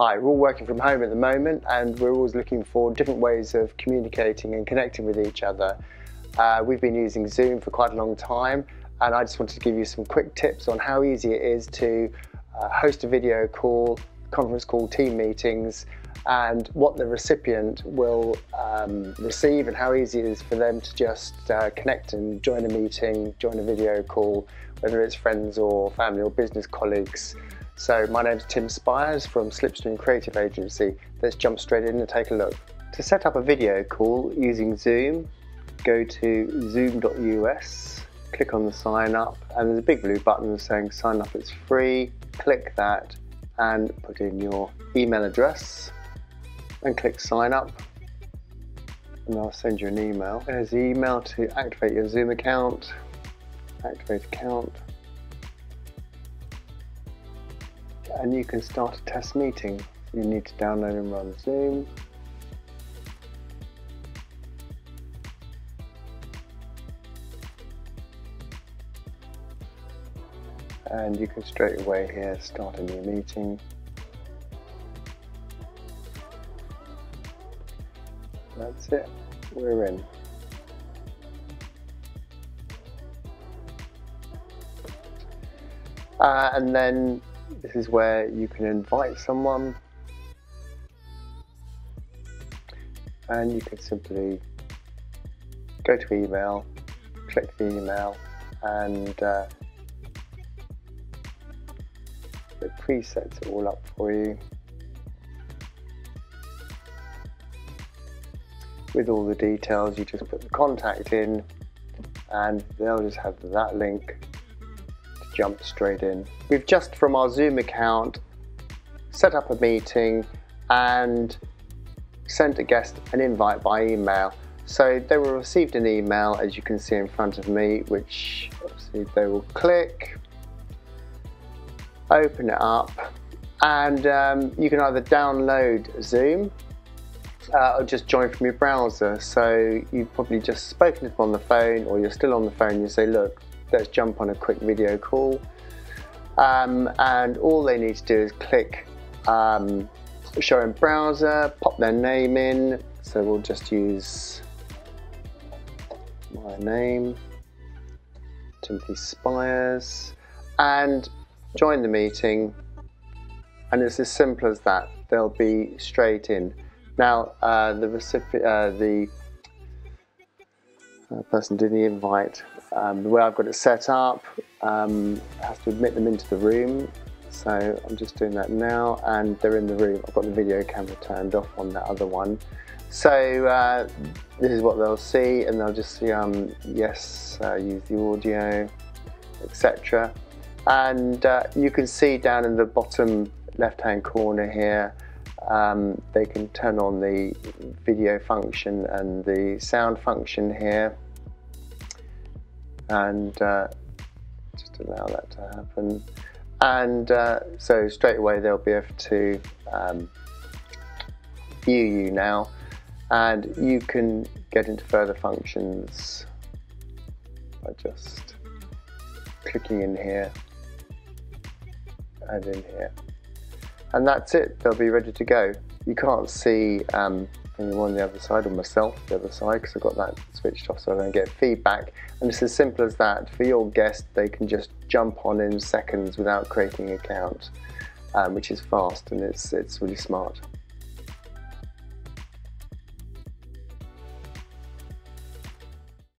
Hi, we're all working from home at the moment and we're always looking for different ways of communicating and connecting with each other. Uh, we've been using Zoom for quite a long time and I just wanted to give you some quick tips on how easy it is to uh, host a video call, conference call, team meetings and what the recipient will um, receive and how easy it is for them to just uh, connect and join a meeting, join a video call, whether it's friends or family or business colleagues. So my name is Tim Spiers from Slipstream Creative Agency. Let's jump straight in and take a look. To set up a video call using Zoom, go to zoom.us, click on the sign up, and there's a big blue button saying sign up, it's free. Click that and put in your email address and click sign up and I'll send you an email. There's the email to activate your Zoom account, activate account, and you can start a test meeting. You need to download and run Zoom. And you can straight away here start a new meeting. That's it, we're in. Uh, and then this is where you can invite someone. And you can simply go to email, click the email and uh, it presets it all up for you. With all the details you just put the contact in and they'll just have that link jump straight in. We've just from our Zoom account set up a meeting and sent a guest an invite by email. So they will receive an email as you can see in front of me, which obviously they will click, open it up, and um, you can either download Zoom uh, or just join from your browser. So you've probably just spoken to them on the phone or you're still on the phone, you say, look, let's jump on a quick video call. Um, and all they need to do is click um, show in browser, pop their name in. So we'll just use my name, Timothy Spiers, and join the meeting. And it's as simple as that. They'll be straight in. Now, uh, the uh, the uh, person doing the invite um, the way I've got it set up, um, have to admit them into the room. So I'm just doing that now and they're in the room. I've got the video camera turned off on that other one. So uh, this is what they'll see and they'll just see, um, yes, uh, use the audio, etc. And uh, you can see down in the bottom left hand corner here, um, they can turn on the video function and the sound function here and uh, just allow that to happen. And uh, so straight away they'll be able to um, view you now and you can get into further functions by just clicking in here and in here. And that's it, they'll be ready to go. You can't see um, anyone on the other side or myself the other side because I've got that switched off so I don't get feedback and it's as simple as that for your guest they can just jump on in seconds without creating an account um, which is fast and it's, it's really smart.